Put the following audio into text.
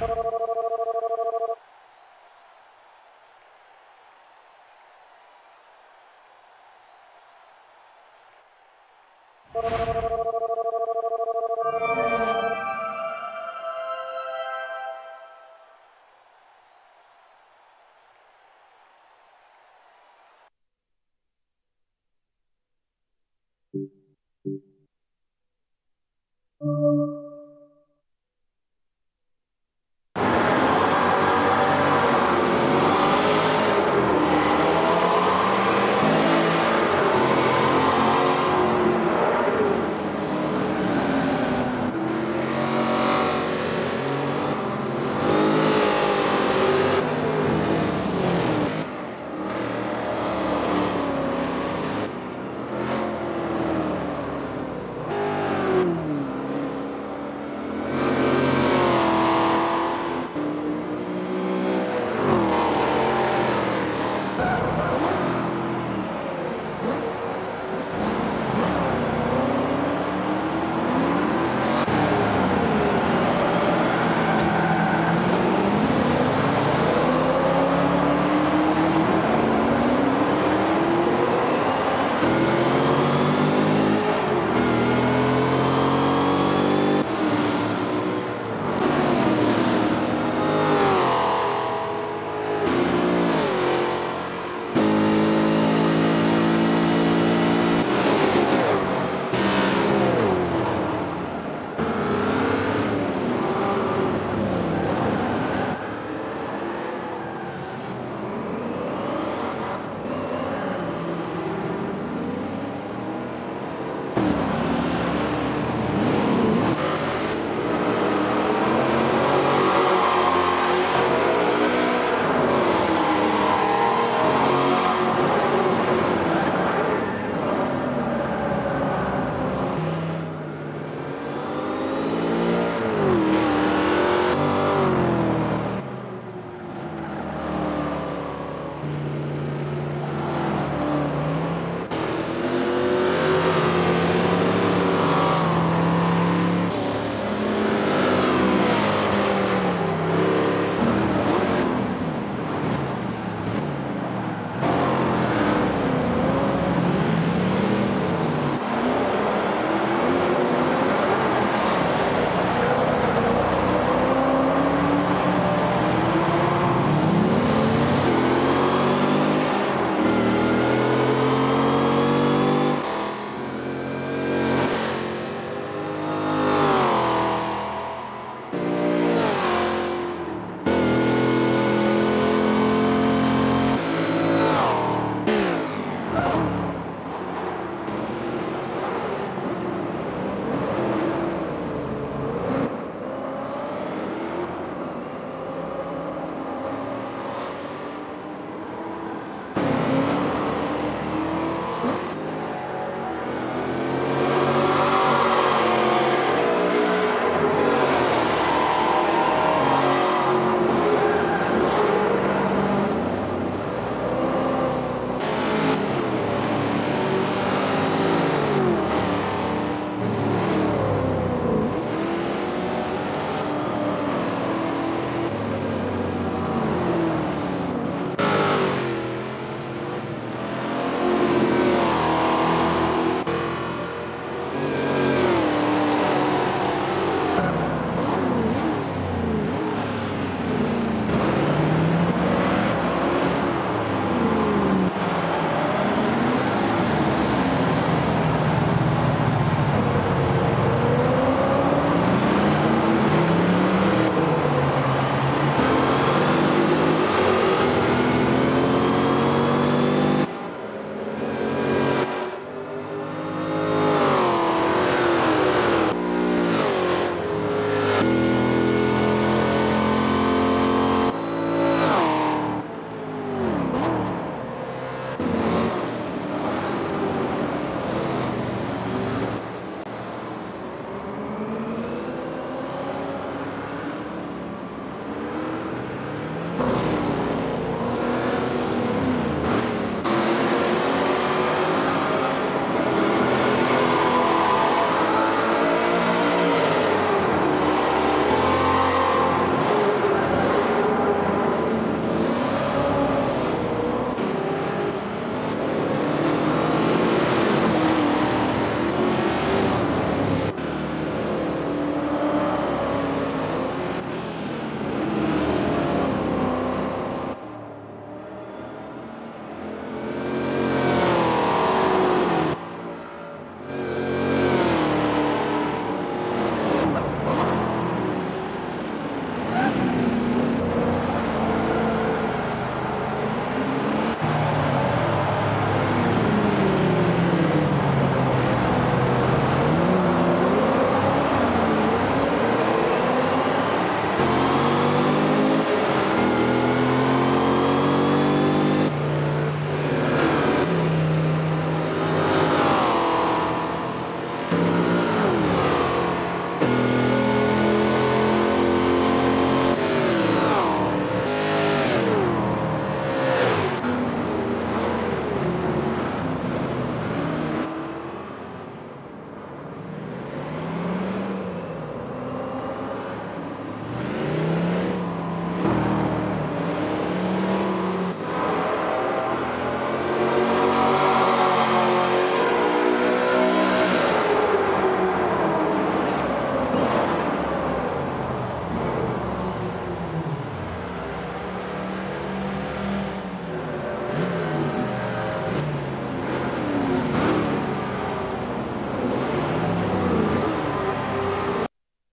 You